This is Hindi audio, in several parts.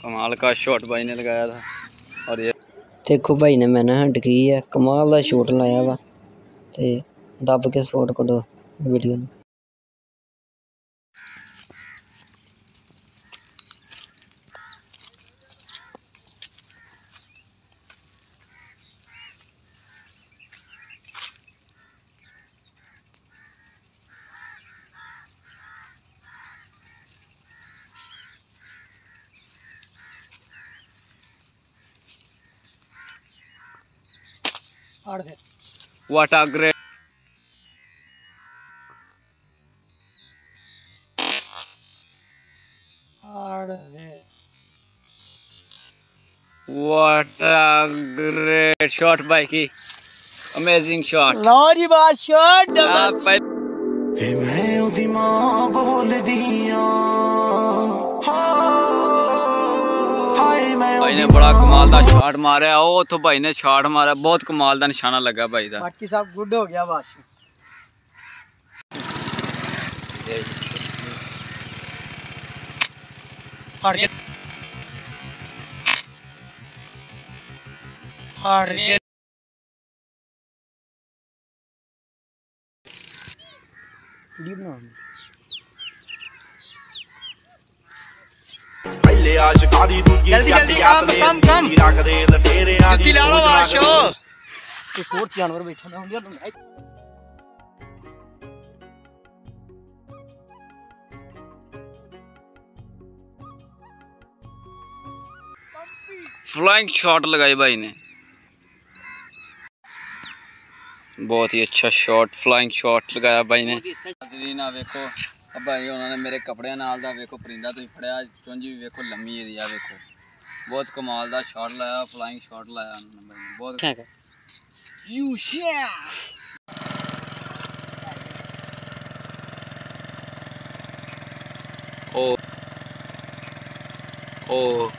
कमाल का शॉट भाई ने लगाया था और ये देखो भाई ने मैंने हट की है कमाल का शॉट लाया वा तो दब के सपोर्ट करो वीडियो में what a great what a great shot by key amazing shot ਲਓ ਜੀ ਬਾਤ ਸ਼ਾਟ ਇਹ ਮੈਂ ਉਹਦੀ ਮਾਂ ਬੋਲਦੀ ਆ ਹਾਂ भाई ने बड़ा कमाल का शॉट मारा ओ तो भाई ने शॉट मारा। बहुत कमाल का निशाना लगा भाई का बाकी सब गुड हो गया बात हार गया हार गया डीप ना ਬਣਾਉਣੀ ਪਹਿਲੇ ਆਸ਼ਕਾਰੀ ਦੂਜੀ ਜਲਦੀ, ਜਲਦੀ, ਕੰਮ, ਕੰਮ, ਕੰਮ। ਰੱਖਦੇ ਲਟੇਰਿਆਂ ਜੁੱਤੀ ਲਾ ਲਓ ਬਾਦਸ਼ਾਹ ਇੱਕ ਹੋਰ ਜਾਨਵਰ ਬੈਠਾ ਨਾ ਹੁੰਦੀ फ्लाइंग शॉट लगाई भाई ने बहुत ही अच्छा शॉट फ्लाइंग शॉट लगाया भाई ने ਨਾਜ਼ਰੀਨ ਆ ਵੇਖੋ ਆ ਭਾਈ ਉਹਨਾਂ ਨੇ ਮੇਰੇ ਕੱਪੜਿਆਂ ਨਾਲ ਦਾ ਵੇਖੋ ਪਰਿੰਦਾ ਤੁਸੀਂ ਫੜਿਆ ਚੁੰਝ ਵੀ ਵੇਖੋ ਲੰਮੀ ਇਹਦੀ ਆ ਵੇਖੋ ਬਹੁਤ ਕਮਾਲ ਦਾ ਸ਼ਾਟ ਲਾਇਆ ਫਲਾਈਂਗ ਸ਼ਾਟ ਲਾਇਆ ਉਹਨਾਂ ਨੇ ਭਾਈ ਨੇ ਬਹੁਤ ਹੈਗਾ ਯੂ ਸ਼ਿਆ ਓ ਓ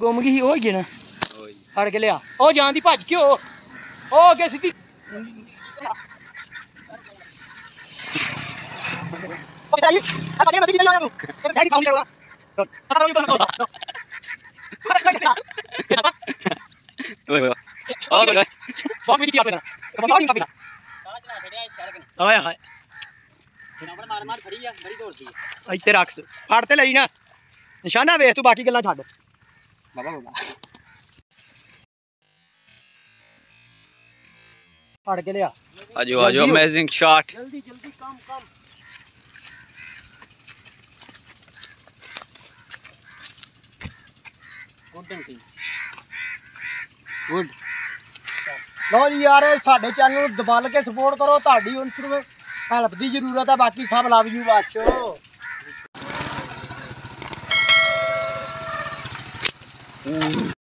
ਗੁੰਮ ਗਈ ਸੀ, ਉਹ ਹੀ ਨਾ ਓਏ ਫੜ ਕੇ ਲਿਆ ਉਹ ਜਾਂਦੀ ਭੱਜ ਕੇ ਉਹ ਉਹ ਅੱਗੇ ਸਿੱਧੀ ਉਹ ਬਤਾਈ ਆ ਪਾਣੀ ਨਦੀ ਨਹੀਂ ਆਇਆ ਤੇਰੇ ਸਾਈਡ ਕਾਉਂਟ ਕਰਵਾ ਪਤਾ ਨਹੀਂ ਤੁਹਾਨੂੰ ਓਏ ਓਏ ਆ ਬੜਾ ਬਹੁਤ ਵੀ ਕੀ ਆਪਣਾ ਕਮਾਲ ਨਹੀਂ ਆਪਣਾ ਆਇਆ ਹਾਏ ਇੱਥੇ ਰੱਖ ਫੜ ਤੇ ਲਈ ਨਾ ਨਿਸ਼ਾਨਾ ਵੇਖ ਤੂੰ ਬਾਕੀ ਗੱਲਾਂ ਛੱਡ ਬਾਬਾ ਬਾਬਾ ਫੜ ਕੇ ਲਿਆ ਆਜੋ ਆਜੋ ਅਮੇਜ਼ਿੰਗ ਸ਼ਾਟ ਜਲਦੀ ਜਲਦੀ ਕੰਮ ਕੰਮ ਗੁੱਡ ਐਂਟੀ ਗੁੱਡ ਲੋ ਜੀ ਯਾਰ ਸਾਡੇ ਚੈਨਲ ਨੂੰ ਦਬਲ ਕੇ ਸਪੋਰਟ ਕਰੋ ਤੁਹਾਡੀ ਹੁਣ ਸਿਰਫ ਹੈਲਪ ਦੀ ਜ਼ਰੂਰਤ ਹੈ ਬਾਕੀ ਸਭ ਲਵ ਯੂ ਵਾਚੋ